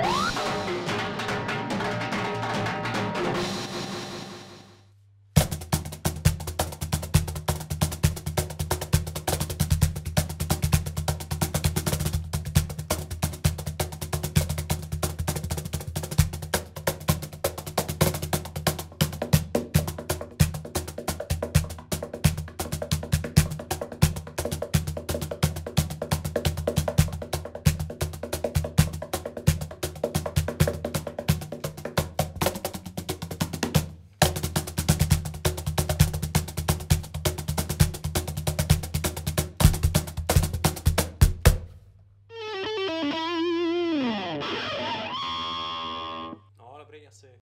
What? asi.